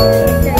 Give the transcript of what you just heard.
Okay.